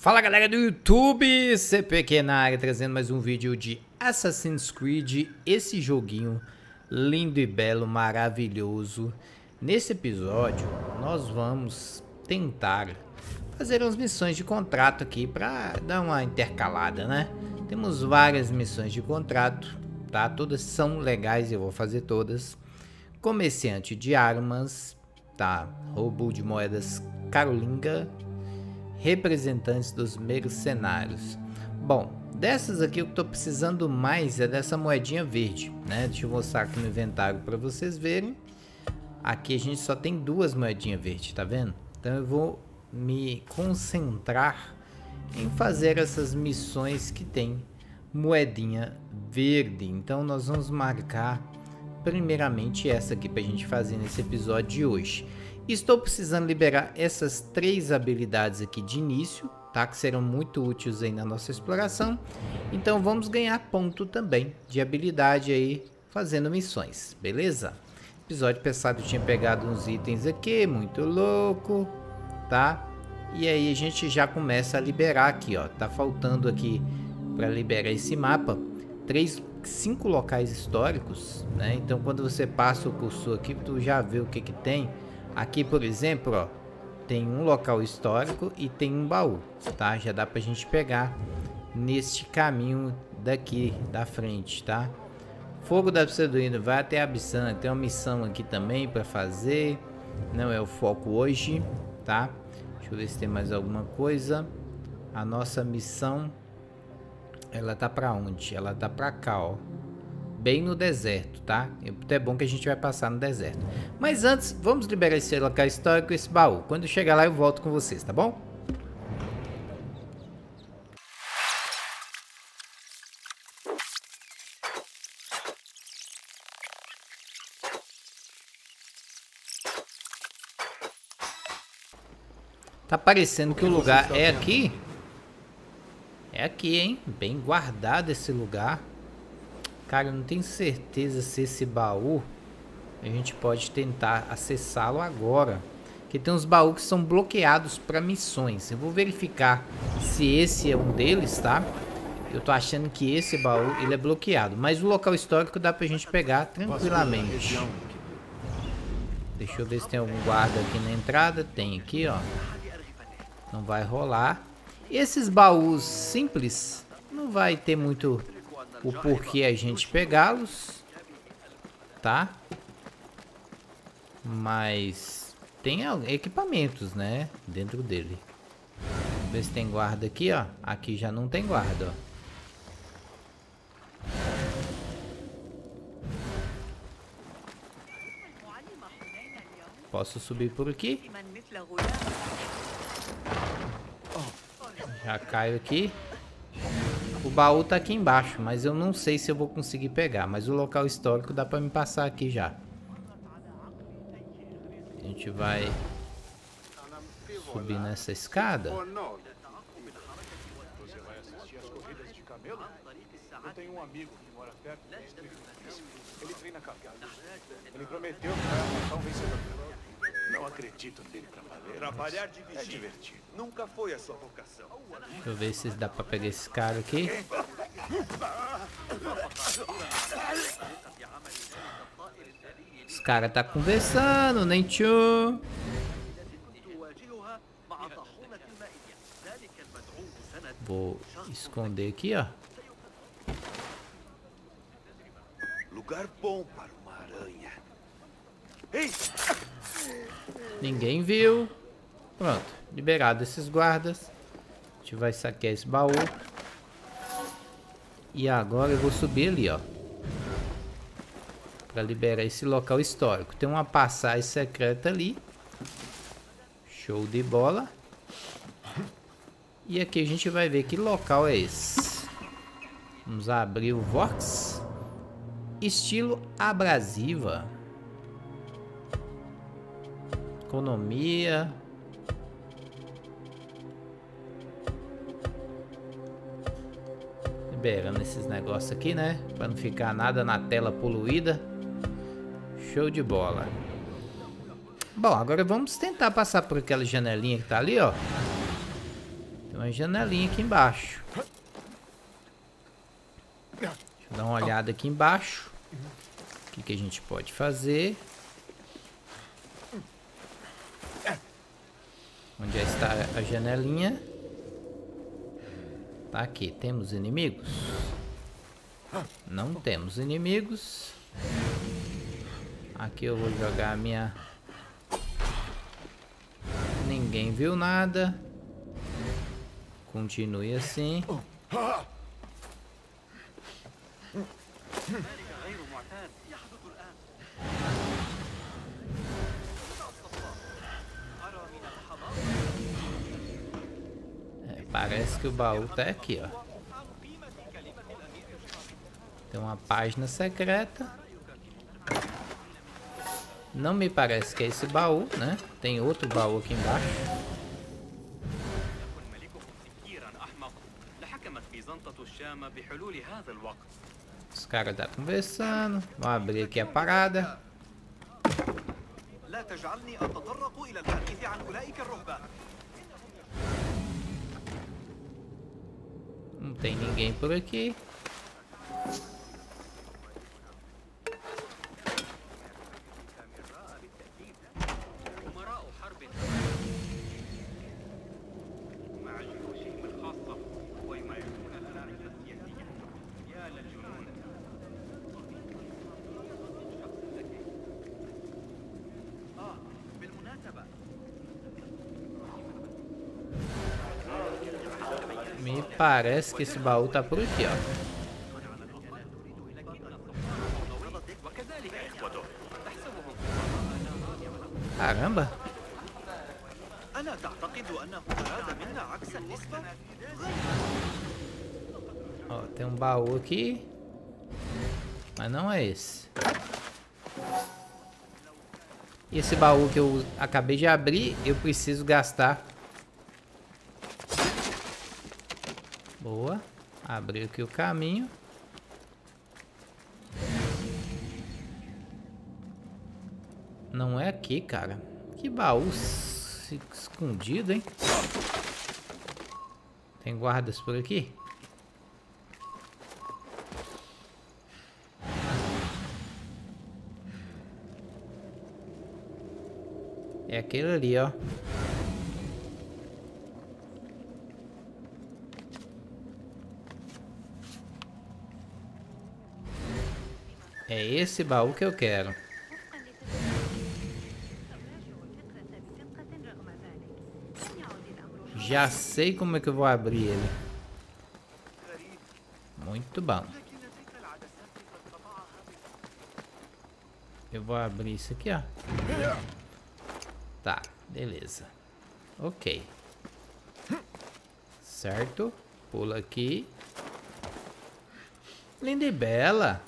Fala galera do YouTube, CPQ na área, trazendo mais um vídeo de Assassin's Creed, esse joguinho lindo e belo, maravilhoso. Nesse episódio, nós vamos tentar fazer umas missões de contrato aqui para dar uma intercalada, né? Temos várias missões de contrato, tá? Todas são legais, eu vou fazer todas. Comerciante de armas, tá? Roubo de moedas Carolinga, representantes dos mercenários. Bom, dessas aqui eu estou precisando mais é dessa moedinha verde, né? Deixa eu mostrar aqui no inventário para vocês verem. Aqui a gente só tem duas moedinhas verdes, tá vendo? Então eu vou me concentrar em fazer essas missões que tem moedinha verde. Então nós vamos marcar primeiramente essa aqui para a gente fazer nesse episódio de hoje. Estou precisando liberar essas três habilidades aqui de início, tá? Que serão muito úteis aí na nossa exploração. Então vamos ganhar ponto também de habilidade aí fazendo missões, beleza? Episódio passado eu tinha pegado uns itens aqui, muito louco, tá? E aí a gente já começa a liberar aqui, ó. Tá faltando aqui para liberar esse mapa três, cinco locais históricos, né? Então quando você passa o cursor aqui, tu já vê o que que tem. Aqui, por exemplo, ó, tem um local histórico e tem um baú, tá? Já dá pra gente pegar neste caminho daqui da frente, tá? Fogo da Pseudoíno vai até a Abissana, tem uma missão aqui também para fazer. Não é o foco hoje, tá? Deixa eu ver se tem mais alguma coisa. A nossa missão ela tá para onde? Ela tá para cá, ó bem no deserto, tá? É bom que a gente vai passar no deserto. Mas antes, vamos liberar esse local histórico, esse baú. Quando chegar lá eu volto com vocês, tá bom? Tá parecendo que o lugar é aqui. É aqui, hein? Bem guardado esse lugar. Cara, eu não tenho certeza se esse baú a gente pode tentar acessá-lo agora. Que tem uns baús que são bloqueados para missões. Eu vou verificar se esse é um deles, tá? Eu tô achando que esse baú ele é bloqueado. Mas o local histórico dá pra gente pegar tranquilamente. Deixa eu ver se tem algum guarda aqui na entrada. Tem aqui, ó. Não vai rolar. Esses baús simples não vai ter muito o porquê a gente pegá-los, tá? Mas tem equipamentos, né, dentro dele. Vamos ver se tem guarda aqui, ó. Aqui já não tem guarda, ó. Posso subir por aqui? Já caio aqui. O baú tá aqui embaixo, mas eu não sei se eu vou conseguir pegar. Mas o local histórico dá pra me passar aqui já. A gente vai subir nessa escada. Eu tenho um amigo que mora perto. Ele treina Ele prometeu que vai matar um vencedor. Acredito nele valer. Trabalhar de vigia. É divertido. Nunca foi a sua vocação. Deixa eu ver se dá pra pegar esse cara aqui. Os caras tá conversando, nem tchô. Vou esconder aqui, ó. Lugar bom para uma aranha. Ei! Ninguém viu. Pronto, liberado esses guardas. A gente vai saquear esse baú. E agora eu vou subir ali, ó. Pra liberar esse local histórico. Tem uma passagem secreta ali. Show de bola. E aqui a gente vai ver que local é esse. Vamos abrir o Vox. Estilo abrasiva. Economia. Liberando esses negócios aqui, né? Pra não ficar nada na tela poluída. Show de bola. Bom, agora vamos tentar passar por aquela janelinha que tá ali, ó. Tem uma janelinha aqui embaixo. Deixa eu dar uma olhada aqui embaixo. O que, que a gente pode fazer? Onde está a janelinha? Tá aqui. Temos inimigos? Não temos inimigos. Aqui eu vou jogar a minha... Ninguém viu nada. Continue assim. Parece que o baú tá aqui, ó. Tem uma página secreta. Não me parece que é esse baú, né? Tem outro baú aqui embaixo. Os caras estão tá conversando. Vamos abrir aqui a parada. Não tem ninguém por aqui. Me parece que esse baú tá por aqui, ó. Caramba! Ó, tem um baú aqui. Mas não é esse. E esse baú que eu acabei de abrir, eu preciso gastar. Boa. Abriu aqui o caminho. Não é aqui, cara. Que baú escondido, hein? Tem guardas por aqui? É aquele ali, ó. É esse baú que eu quero. Já sei como é que eu vou abrir ele. Muito bom. Eu vou abrir isso aqui, ó. Tá, beleza. Ok. Certo. Pula aqui. Linda e bela.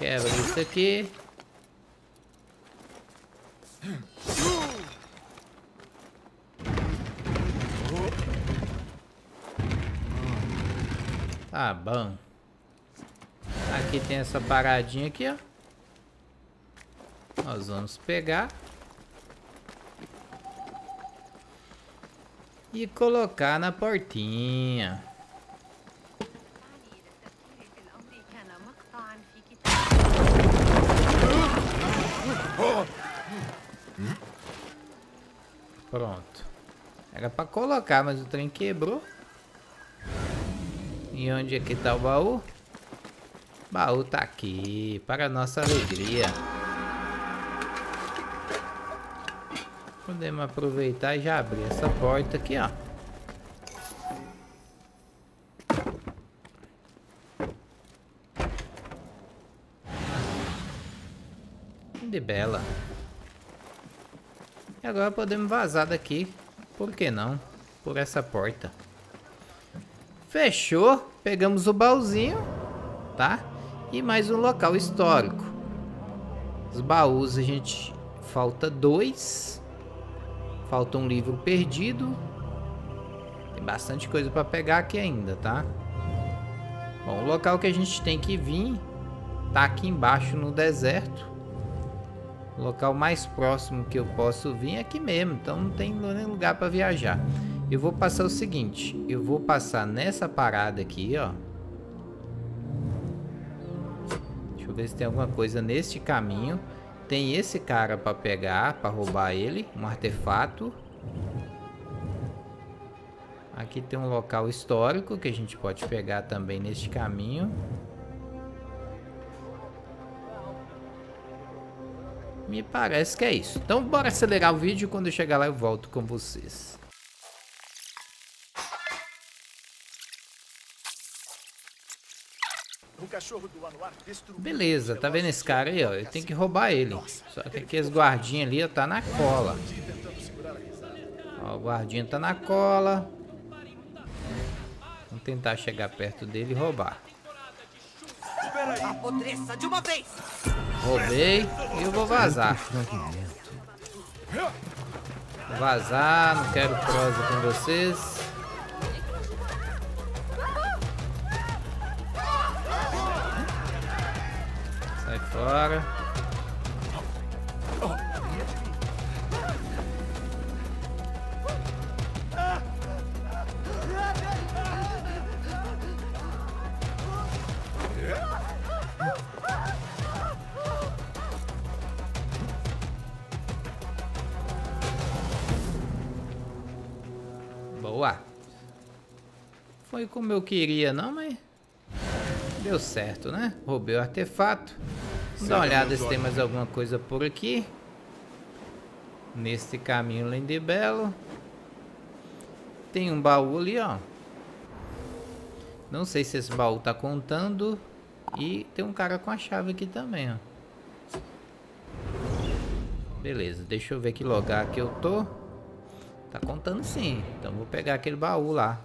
Quebra isso aqui. Tá bom. Aqui tem essa paradinha aqui, ó. Nós vamos pegar. E colocar na portinha. Pronto. Era pra colocar, mas o trem quebrou. E onde é que tá o baú? O baú tá aqui, para nossa alegria. Podemos aproveitar e já abrir essa porta aqui, ó. De bela. E agora podemos vazar daqui. Por que não? Por essa porta. Fechou. Pegamos o baúzinho, tá? E mais um local histórico. Os baús a gente... Falta dois. Falta um livro perdido. Tem bastante coisa para pegar aqui ainda, tá? Bom, o local que a gente tem que vir tá aqui embaixo no deserto. O local mais próximo que eu posso vir é aqui mesmo, então não tem nem lugar para viajar. Eu vou passar o seguinte, eu vou passar nessa parada aqui, ó. Deixa eu ver se tem alguma coisa neste caminho. Tem esse cara para pegar, para roubar ele, um artefato. Aqui tem um local histórico que a gente pode pegar também neste caminho. Me parece que é isso. Então bora acelerar o vídeo quando eu chegar lá eu volto com vocês. Beleza, tá vendo esse cara aí, ó? Eu tenho que roubar ele. Só que aqui as guardinhas ali, ó, tá na cola. Ó, o guardinha tá na cola. Vamos tentar chegar perto dele e roubar. De uma vez. Roubei e eu vou vazar. Vou vazar, não quero prosa com vocês. Sai fora. Foi como eu queria não, mas deu certo, né? Roubei o artefato. Vamos dar uma olhada se tem mais alguma coisa por aqui. Neste caminho Lendebelo. Tem um baú ali, ó. Não sei se esse baú tá contando. E tem um cara com a chave aqui também, ó. Beleza, deixa eu ver que lugar que eu tô. Tá contando sim. Então vou pegar aquele baú lá.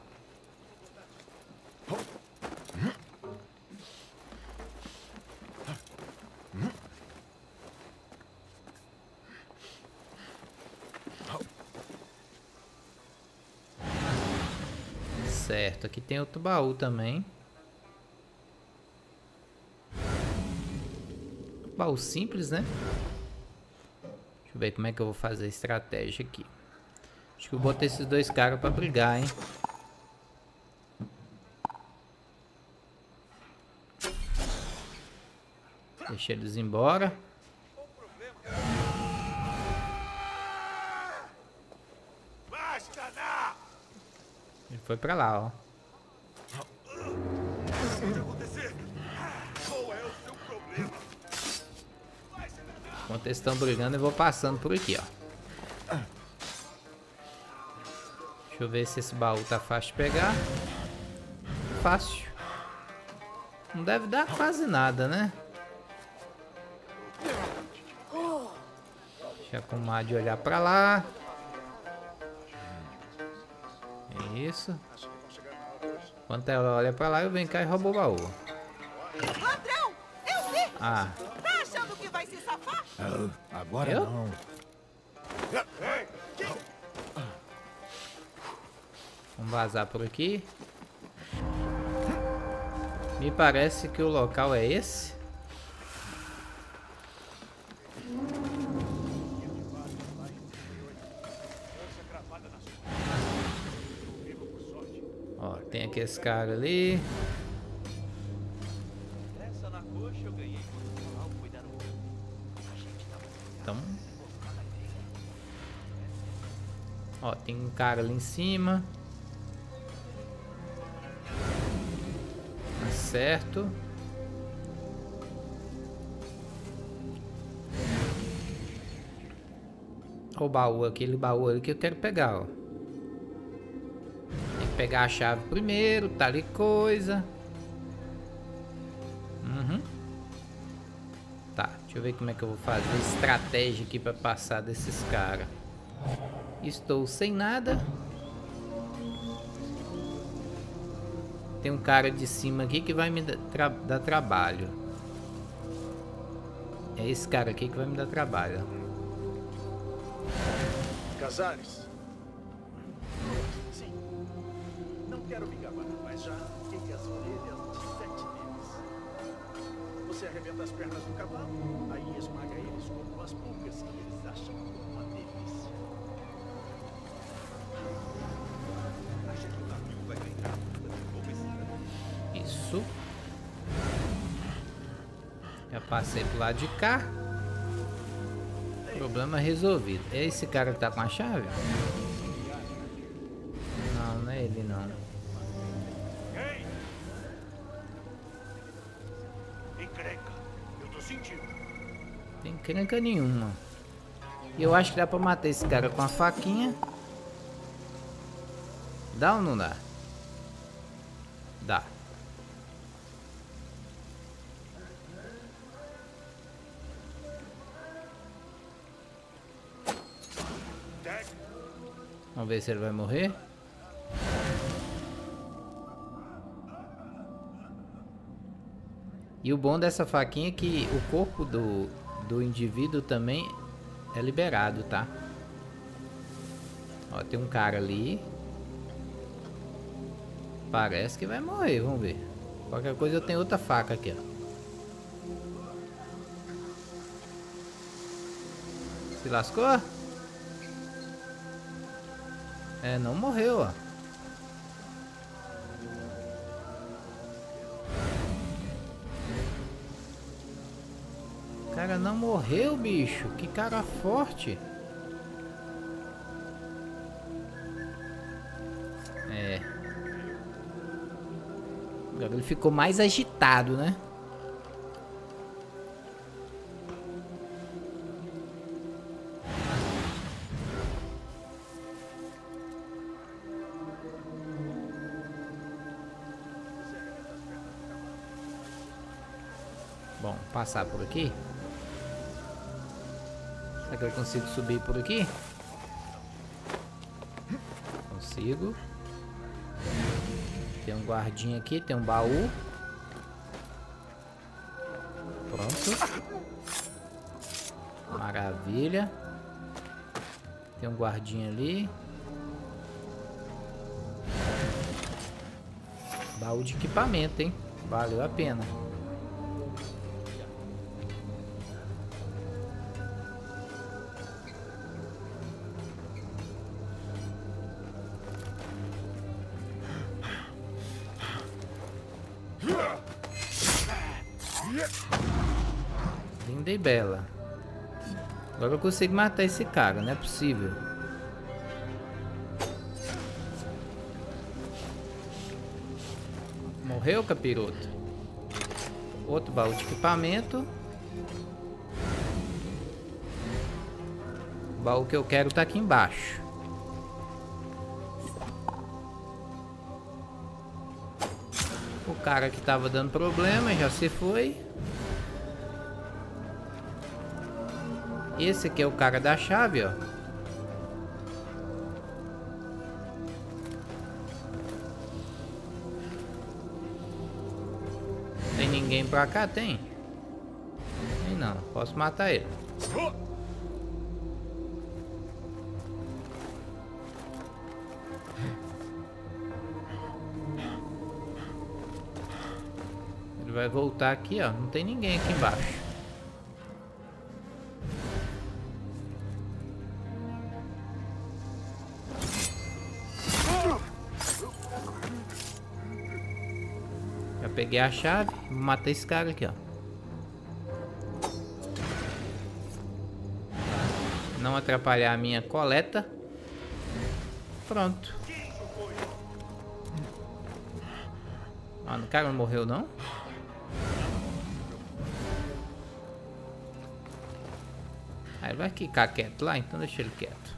Certo, aqui tem outro baú também. Baú simples, né? Deixa eu ver como é que eu vou fazer a estratégia aqui. Acho que eu botei esses dois caras pra brigar, hein? Deixa eles embora. Ele foi pra lá, ó. Enquanto eles estão brigando, eu vou passando por aqui, ó. Deixa eu ver se esse baú tá fácil de pegar. Fácil. Não deve dar quase nada, né? Deixa a comadre olhar pra lá. Isso. Enquanto ela olha pra lá, eu venho cá e roubo o baú. Ladrão! Eu vi! Ah. Tá achando que vai se safar? Ah, agora eu? não. Vamos vazar por aqui. Me parece que o local é esse. Tem aqui esse cara ali. Então. Ó, tem um cara ali em cima. Tá certo. O baú, aquele baú ali que eu quero pegar, ó pegar a chave primeiro, tal tá e coisa. Uhum. Tá, deixa eu ver como é que eu vou fazer estratégia aqui para passar desses caras. Estou sem nada. Tem um cara de cima aqui que vai me tra dar trabalho. É esse cara aqui que vai me dar trabalho. Casares quero me gabar, mas já arranquei as orelhas de sete deles. Você arrebenta as pernas do cavalo, aí esmaga eles com umas pulgas que eles acham uma delícia. Acha que o navio vai ganhar uma Isso. Já passei pro lado de cá. Problema resolvido. É esse cara que tá com a chave? Crenca nenhuma. E eu acho que dá pra matar esse cara com a faquinha. Dá ou não dá? Dá. Vamos ver se ele vai morrer. E o bom dessa faquinha é que o corpo do, do indivíduo também é liberado, tá? Ó, tem um cara ali. Parece que vai morrer, vamos ver. Qualquer coisa eu tenho outra faca aqui, ó. Se lascou? É, não morreu, ó. Morreu, bicho. Que cara forte. É. Agora ele ficou mais agitado, né? Bom, passar por aqui. Será que eu consigo subir por aqui? Consigo. Tem um guardinha aqui, tem um baú. Pronto. Maravilha. Tem um guardinha ali. Baú de equipamento, hein? Valeu a pena. E bela. Agora eu consigo matar esse cara, não é possível. Morreu, capiroto? Outro baú de equipamento. O baú que eu quero tá aqui embaixo. O cara que tava dando problema já se foi. Esse aqui é o cara da chave, ó. Tem ninguém pra cá? Tem. Tem não. Posso matar ele. Ele vai voltar aqui, ó. Não tem ninguém aqui embaixo. Peguei a chave, vou matar esse cara aqui, ó. Não atrapalhar a minha coleta. Pronto. Ah, o cara não morreu não? Ele vai ficar quieto lá, então deixa ele quieto.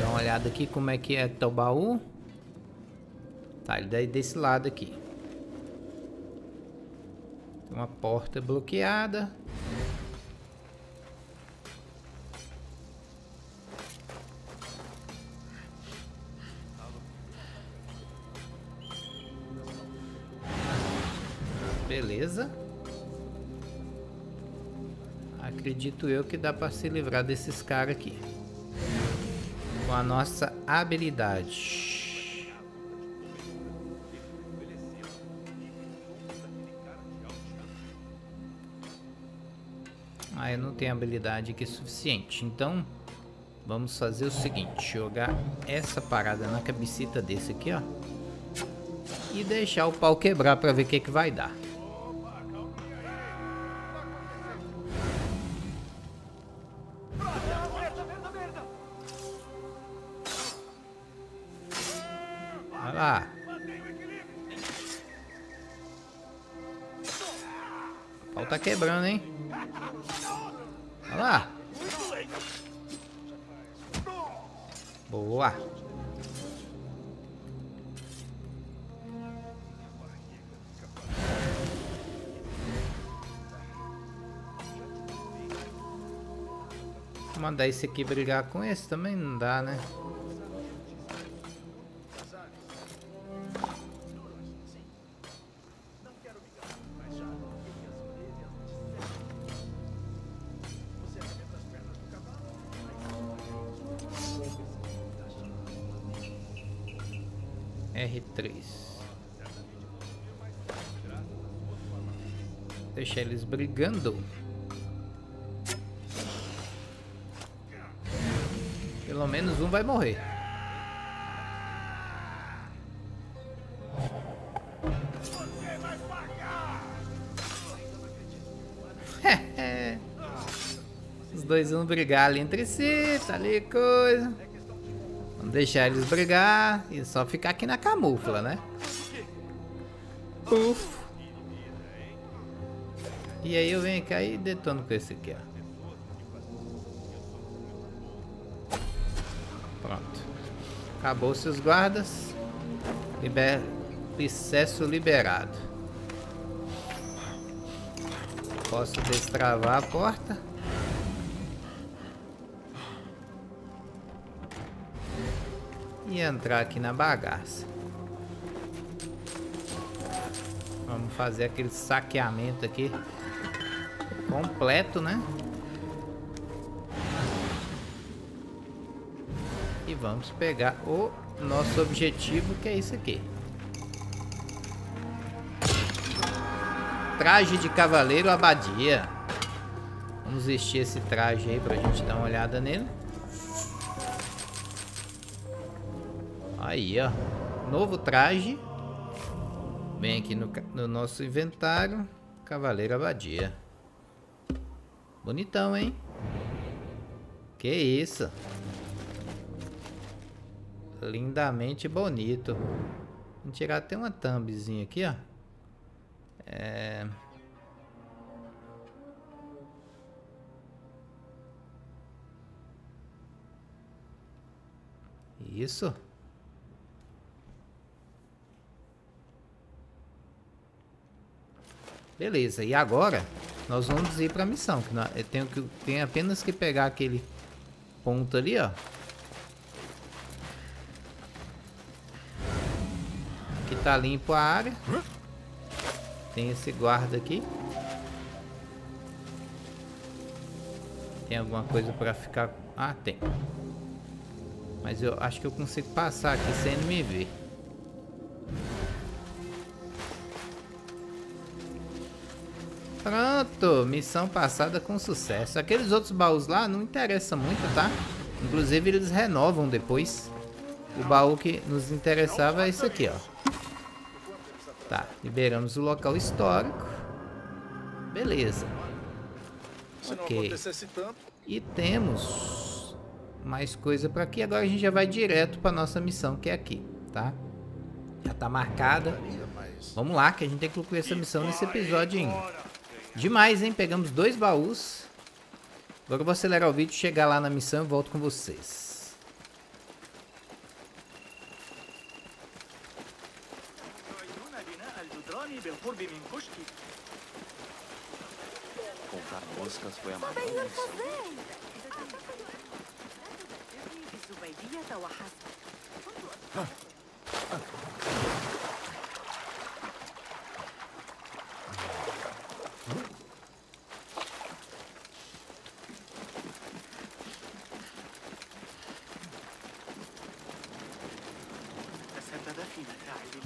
Dá uma olhada aqui como é que é o baú. Tá, ele daí desse lado aqui. Tem uma porta bloqueada. Beleza. Acredito eu que dá para se livrar desses caras aqui. Com a nossa habilidade. Ah, eu não tenho habilidade aqui suficiente. Então, vamos fazer o seguinte. Jogar essa parada na cabecita desse aqui, ó. e deixar o pau quebrar para ver o que, que vai dar. Olha lá. O pau tá quebrando, hein? Mandar esse aqui brigar com esse também não dá, né? R3. Deixa eles brigando. Menos um vai morrer. Os dois vão brigar ali entre si, tá ali coisa. Vamos deixar eles brigar e só ficar aqui na camufla, né? E aí eu venho cá e detono com esse aqui, ó. Acabou seus guardas. Liber... Licesso liberado. Posso destravar a porta. E entrar aqui na bagaça. Vamos fazer aquele saqueamento aqui. Completo, né? Vamos pegar o nosso objetivo, que é isso aqui. Traje de cavaleiro abadia. Vamos vestir esse traje aí pra gente dar uma olhada nele. Aí, ó. Novo traje. Vem aqui no, no nosso inventário. Cavaleiro abadia. Bonitão, hein? Que isso. Lindamente bonito. Vamos tirar até uma thumbzinha aqui, ó. É... Isso. Beleza, e agora nós vamos ir para a missão. Que eu tenho, que, tenho apenas que pegar aquele ponto ali, ó. Tá limpo a área. Tem esse guarda aqui. Tem alguma coisa para ficar... Ah, tem. Mas eu acho que eu consigo passar aqui sem me ver. Pronto, missão passada com sucesso. Aqueles outros baús lá não interessa muito, tá? Inclusive eles renovam depois. O baú que nos interessava é esse aqui, ó. Tá, liberamos o local histórico. Beleza. Ok. E temos mais coisa para aqui. Agora a gente já vai direto para nossa missão, que é aqui, tá? Já tá marcada. Vamos lá, que a gente tem que concluir essa missão nesse episódio ainda. Demais, hein? Pegamos dois baús. Agora eu vou acelerar o vídeo, chegar lá na missão e volto com vocês. Comprar moscas foi a maior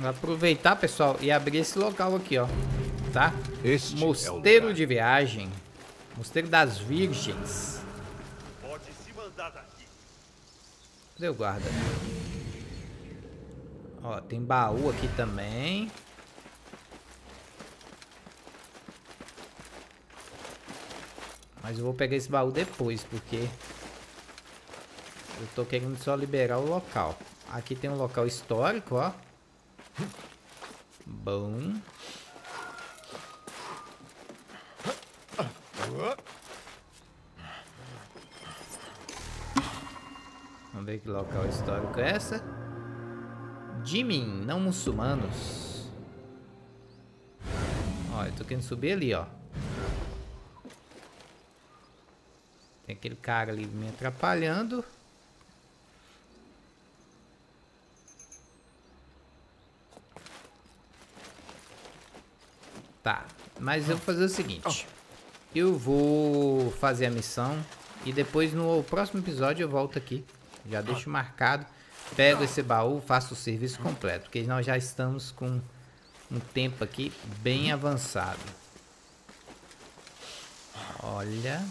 Vou aproveitar, pessoal, e abrir esse local aqui, ó. Tá? Este é Mosteiro de viagem. Mosteiro das Virgens. Pode se mandar daqui. Cadê o guarda? Ó, tem baú aqui também. Mas eu vou pegar esse baú depois, porque... Eu tô querendo só liberar o local. Aqui tem um local histórico, ó. Bom. Vamos ver que local histórico é essa. Jimin, não muçulmanos. Ó, eu tô querendo subir ali, ó. Tem aquele cara ali me atrapalhando. Tá, mas eu vou fazer o seguinte. Eu vou fazer a missão e depois no próximo episódio eu volto aqui. Já deixo marcado. Pego esse baú, faço o serviço completo. Porque nós já estamos com um tempo aqui bem avançado. Olha.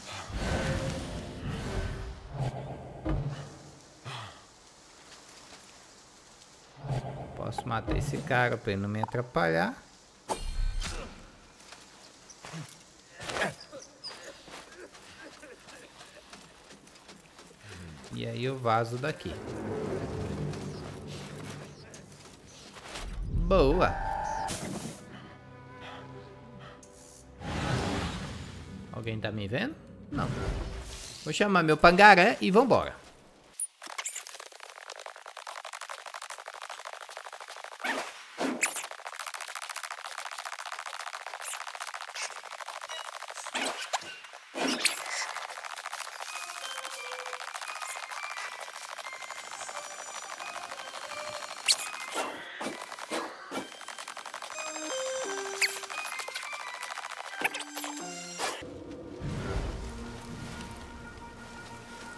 Posso matar esse cara para ele não me atrapalhar. E aí eu vazo daqui. Boa. Alguém tá me vendo? Não. Vou chamar meu pangaré e vambora.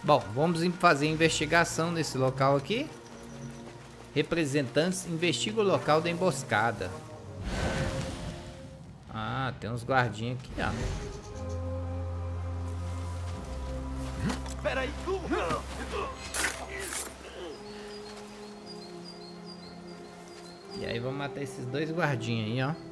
Bom, vamos fazer investigação nesse local aqui. Representantes investigam o local da emboscada. Ah, tem uns guardinhas aqui, ó. Peraí. E aí vamos matar esses dois guardinhas aí, ó.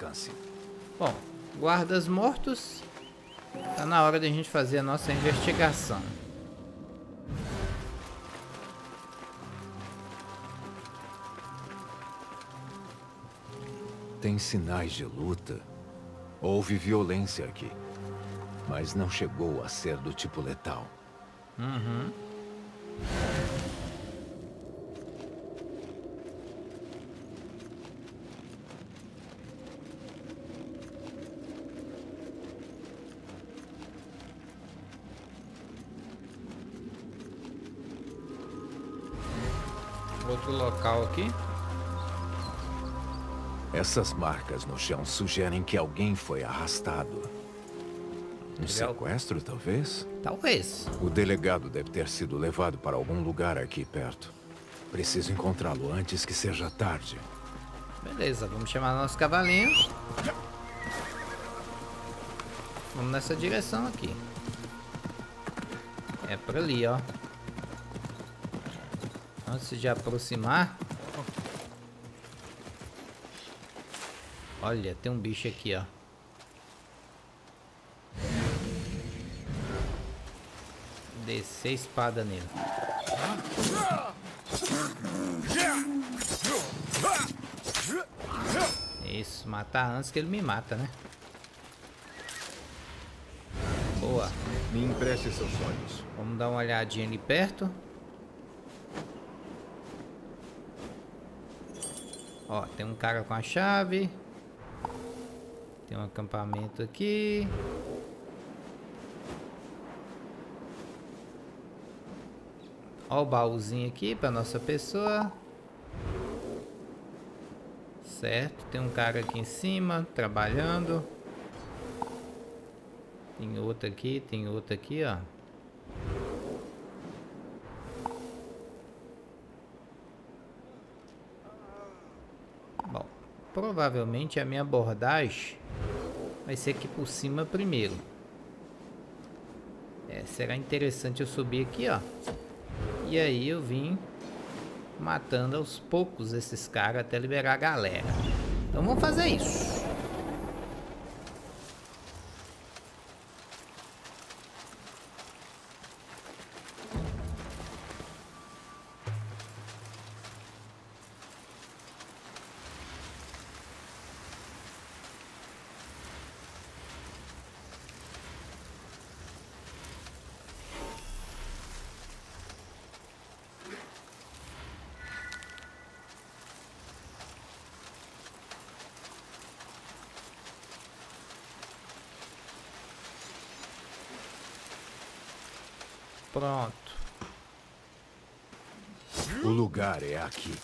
Descanse. Bom, guardas mortos. Tá na hora de a gente fazer a nossa investigação. Tem sinais de luta. Houve violência aqui. Mas não chegou a ser do tipo letal. Uhum. Local aqui. Essas marcas no chão sugerem que alguém foi arrastado. Um sequestro, talvez? Talvez. O delegado deve ter sido levado para algum lugar aqui perto. Preciso encontrá-lo antes que seja tarde. Beleza, vamos chamar nosso cavalinho. Vamos nessa direção aqui. É por ali, ó. De aproximar. Olha, tem um bicho aqui, ó. Descer espada nele. Isso, matar antes que ele me mata, né? Boa. Me empreste seus olhos. Vamos dar uma olhadinha ali perto. Ó, tem um cara com a chave. Tem um acampamento aqui. Ó o baúzinho aqui para nossa pessoa. Certo, tem um cara aqui em cima trabalhando. Tem outro aqui, tem outro aqui, ó. Bom, provavelmente a minha abordagem vai ser aqui por cima primeiro. É, será interessante eu subir aqui, ó. E aí eu vim matando aos poucos esses caras até liberar a galera. Então vamos fazer isso. Pronto. O lugar é aqui.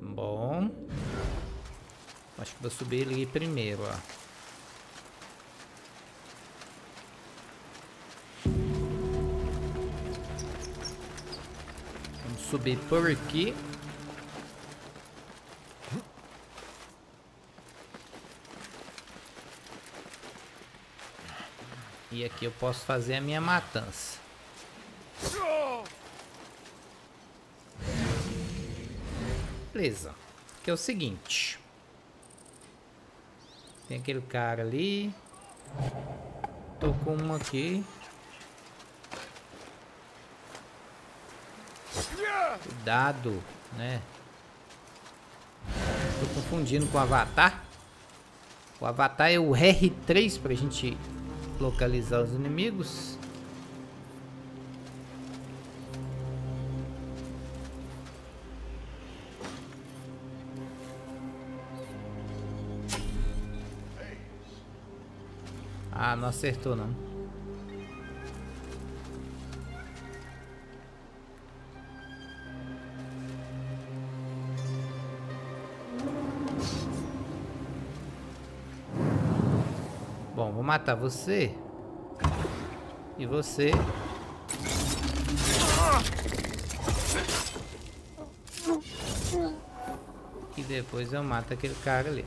Bom. Acho que vou subir ali primeiro, ó. Vamos subir por aqui. Aqui eu posso fazer a minha matança. Beleza. Que é o seguinte. Tem aquele cara ali. Tô com uma aqui. Cuidado, né? Tô confundindo com o Avatar. O Avatar é o R3 pra gente localizar os inimigos. Ah, não acertou não. Matar você. E você. E depois eu mato aquele cara ali.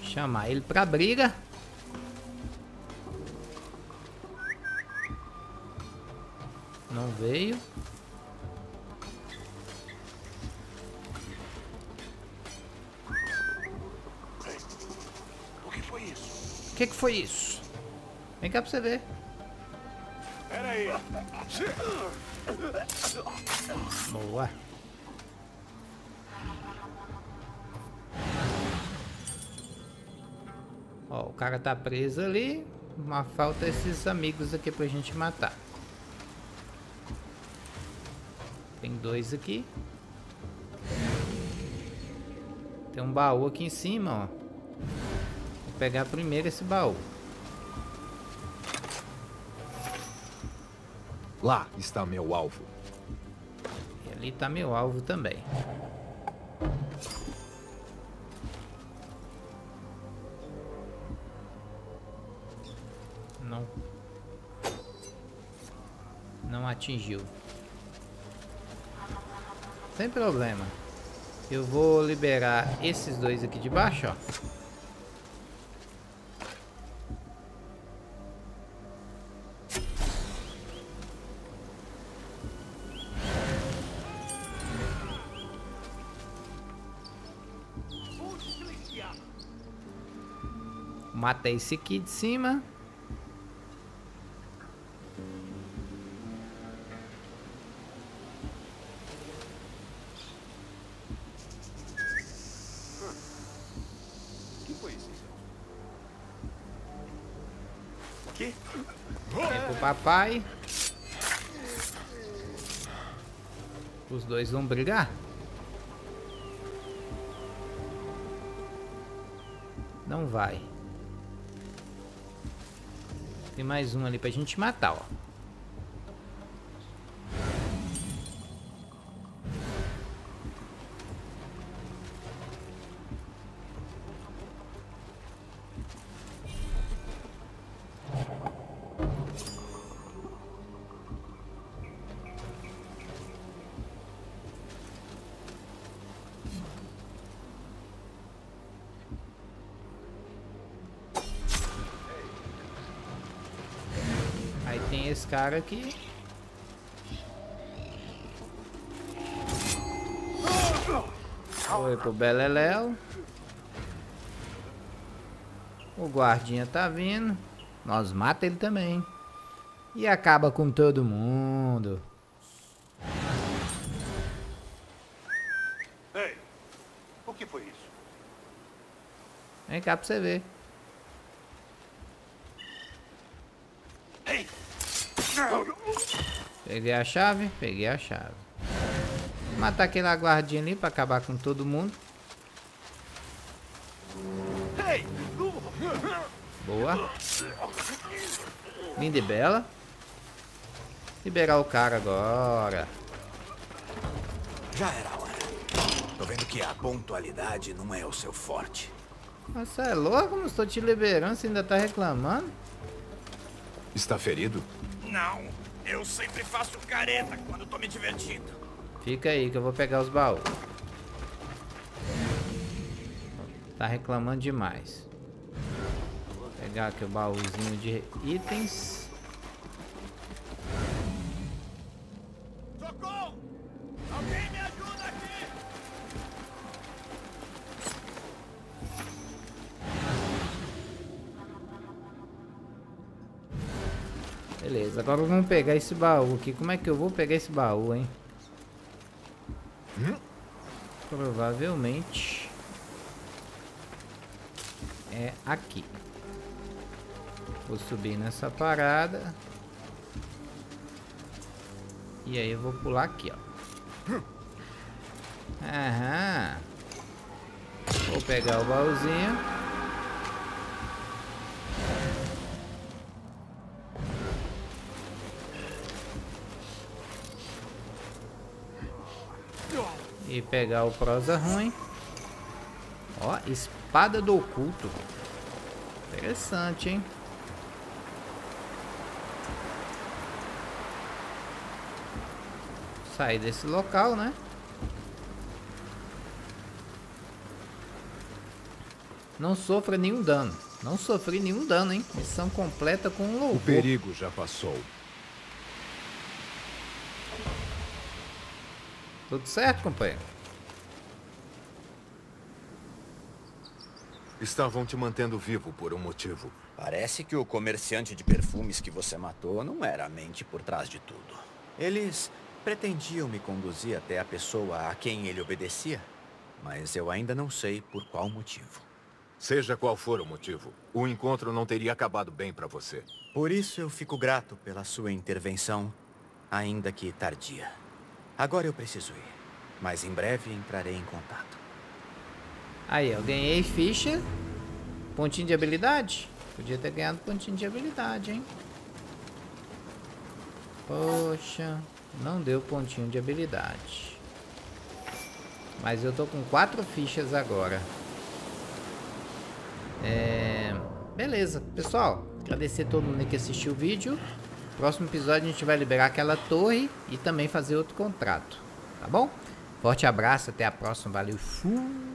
Chamar ele pra briga. Não veio. O que, que foi isso? Vem cá pra você ver. Pera aí. Boa. Ó, o cara tá preso ali. Mas falta esses amigos aqui pra gente matar. Tem dois aqui. Tem um baú aqui em cima, ó. Vou pegar primeiro esse baú. Lá está meu alvo. E ali tá meu alvo também. Não. Não atingiu. Sem problema. Eu vou liberar esses dois aqui de baixo, ó. Mata esse aqui de cima. O que foi isso? O quê? Vem pro papai. Os dois vão brigar? Não vai. Tem mais um ali pra gente matar, ó. Tem esse cara aqui. Foi pro Beleléu. O guardinha tá vindo. Nós mata ele também. E acaba com todo mundo. Ei, o que foi isso? Vem cá pra você ver. Ei! Peguei a chave, peguei a chave. Matar aquele guardinha ali pra acabar com todo mundo. Ei! Boa. Linda e bela. Liberar o cara agora. Já era hora. Tô vendo que a pontualidade não é o seu forte. Você é louco? Não estou te liberando, você ainda tá reclamando? Está ferido? Não, eu sempre faço careta quando tô me divertindo. Fica aí que eu vou pegar os baús. Tá reclamando demais. Vou pegar aqui o baúzinho de itens. Beleza, agora vamos pegar esse baú aqui. Como é que eu vou pegar esse baú, hein? Provavelmente é aqui. Vou subir nessa parada. E aí eu vou pular aqui, ó. Aham. Vou pegar o baúzinho. E pegar o prosa ruim. Ó, espada do oculto. Interessante, hein? Sair desse local, né? Não sofra nenhum dano. Não sofri nenhum dano, hein? Missão completa com um O louvor. perigo já passou. Tudo certo, companheiro? Estavam te mantendo vivo por um motivo. Parece que o comerciante de perfumes que você matou não era a mente por trás de tudo. Eles pretendiam me conduzir até a pessoa a quem ele obedecia, mas eu ainda não sei por qual motivo. Seja qual for o motivo, o encontro não teria acabado bem pra você. Por isso eu fico grato pela sua intervenção, ainda que tardia. Agora eu preciso ir, mas em breve entrarei em contato. Aí, eu ganhei ficha. Pontinho de habilidade. Podia ter ganhado pontinho de habilidade, hein? Poxa, não deu pontinho de habilidade. Mas eu tô com quatro fichas agora. É... Beleza, pessoal. Agradecer todo mundo que assistiu o vídeo. Próximo episódio a gente vai liberar aquela torre e também fazer outro contrato. Tá bom? Forte abraço, até a próxima. Valeu, fui!